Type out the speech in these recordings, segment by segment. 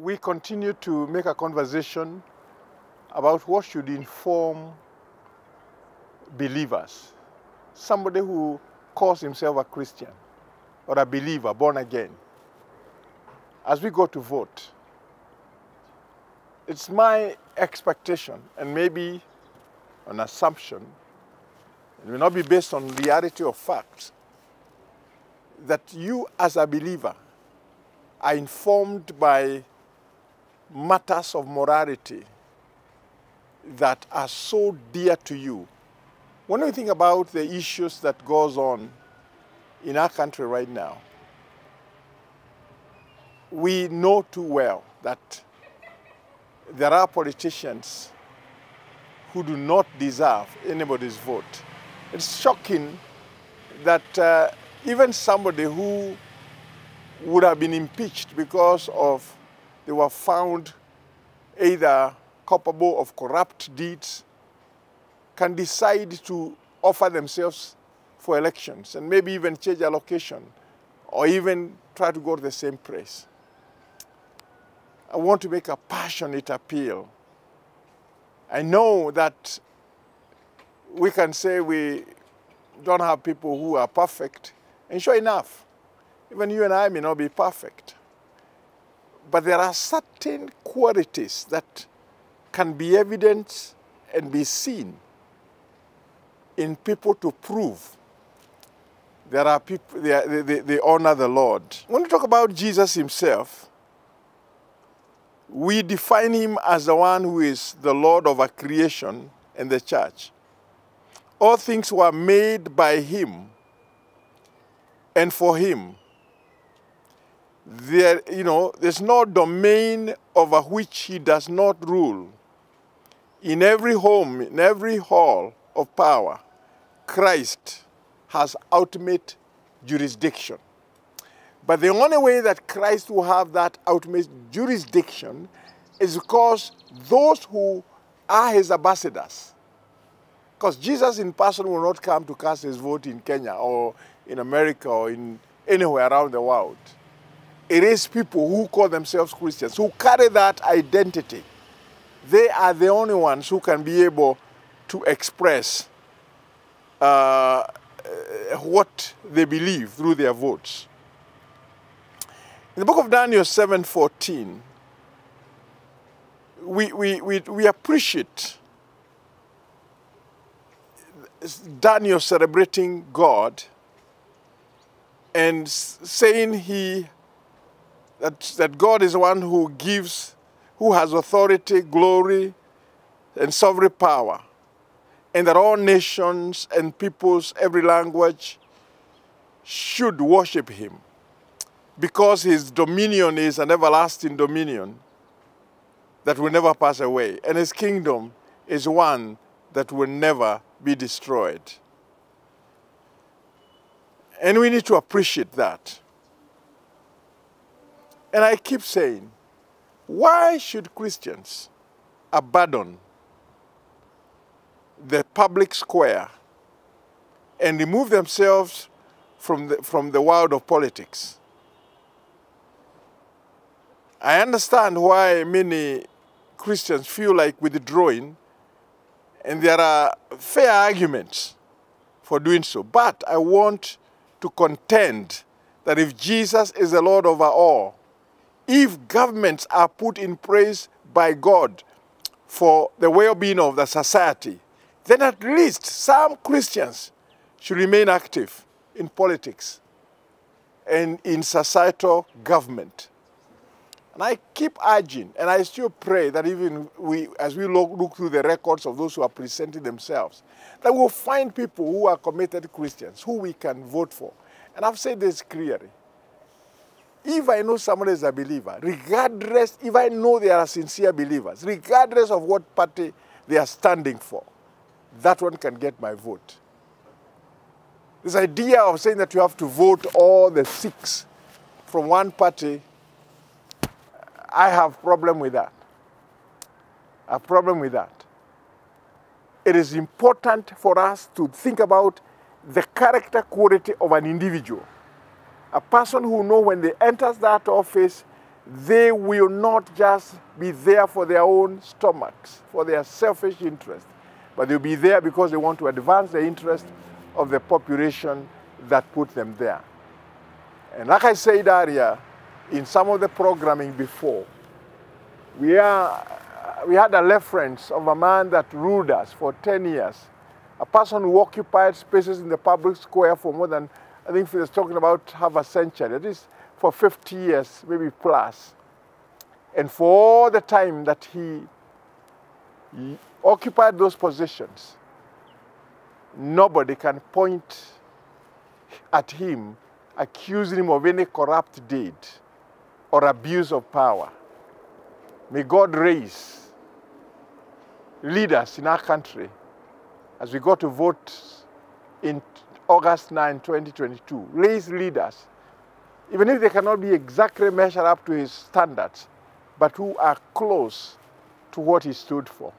We continue to make a conversation about what should inform believers. Somebody who calls himself a Christian or a believer, born again. As we go to vote, it's my expectation and maybe an assumption, it may not be based on reality of facts, that you as a believer are informed by matters of morality that are so dear to you. When we think about the issues that goes on in our country right now, we know too well that there are politicians who do not deserve anybody's vote. It's shocking that uh, even somebody who would have been impeached because of they were found either culpable of corrupt deeds can decide to offer themselves for elections and maybe even change allocation or even try to go to the same place. I want to make a passionate appeal. I know that we can say we don't have people who are perfect, and sure enough, even you and I may not be perfect. But there are certain qualities that can be evident and be seen in people to prove there are people they, they, they honor the Lord. When we talk about Jesus himself, we define him as the one who is the Lord of our creation and the church. All things were made by him and for him. There, you know, there's no domain over which he does not rule. In every home, in every hall of power, Christ has ultimate jurisdiction. But the only way that Christ will have that ultimate jurisdiction is because those who are his ambassadors, because Jesus in person will not come to cast his vote in Kenya or in America or in anywhere around the world. It is people who call themselves Christians, who carry that identity. They are the only ones who can be able to express uh, what they believe through their votes. In the book of Daniel 7:14, we, we, we, we appreciate Daniel celebrating God and saying he that, that God is one who gives, who has authority, glory, and sovereign power, and that all nations and peoples, every language, should worship him because his dominion is an everlasting dominion that will never pass away, and his kingdom is one that will never be destroyed. And we need to appreciate that. And I keep saying, why should Christians abandon the public square and remove themselves from the, from the world of politics? I understand why many Christians feel like withdrawing, and there are fair arguments for doing so. But I want to contend that if Jesus is the Lord over all, if governments are put in place by God for the well-being of the society, then at least some Christians should remain active in politics and in societal government. And I keep urging, and I still pray that even we, as we look, look through the records of those who are presenting themselves, that we'll find people who are committed Christians, who we can vote for. And I've said this clearly. If I know someone is a believer, regardless, if I know they are sincere believers, regardless of what party they are standing for, that one can get my vote. This idea of saying that you have to vote all the six from one party I have problem with that. A problem with that. It is important for us to think about the character quality of an individual. A person who knows when they enter that office, they will not just be there for their own stomachs, for their selfish interest, but they'll be there because they want to advance the interest of the population that put them there. And like I said earlier, in some of the programming before, we, are, we had a reference of a man that ruled us for 10 years, a person who occupied spaces in the public square for more than, I think he was talking about half a century, at least for 50 years, maybe plus. And for all the time that he, occupied those positions, nobody can point at him accusing him of any corrupt deed or abuse of power. May God raise leaders in our country as we go to vote in August 9, 2022. Raise leaders even if they cannot be exactly measured up to his standards, but who are close to what he stood for.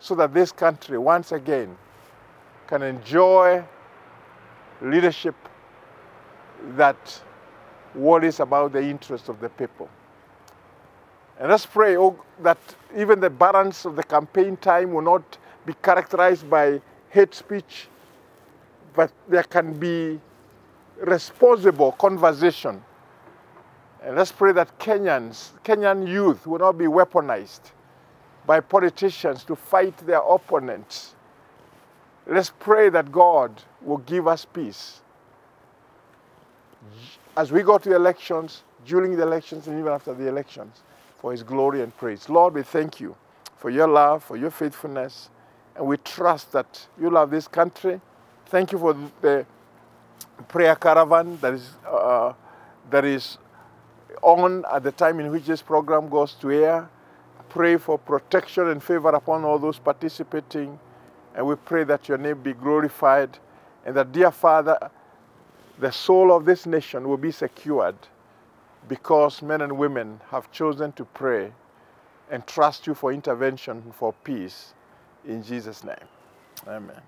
So that this country, once again, can enjoy leadership that worries about the interests of the people. And let's pray oh, that even the balance of the campaign time will not be characterized by hate speech, but there can be responsible conversation. And let's pray that Kenyans, Kenyan youth will not be weaponized by politicians to fight their opponents. Let's pray that God will give us peace. As we go to the elections, during the elections, and even after the elections, for His glory and praise. Lord, we thank you for your love, for your faithfulness, and we trust that you love this country. Thank you for the prayer caravan that is, uh, that is on at the time in which this program goes to air. Pray for protection and favor upon all those participating. And we pray that your name be glorified and that, dear Father, the soul of this nation will be secured because men and women have chosen to pray and trust you for intervention, for peace. In Jesus' name, amen.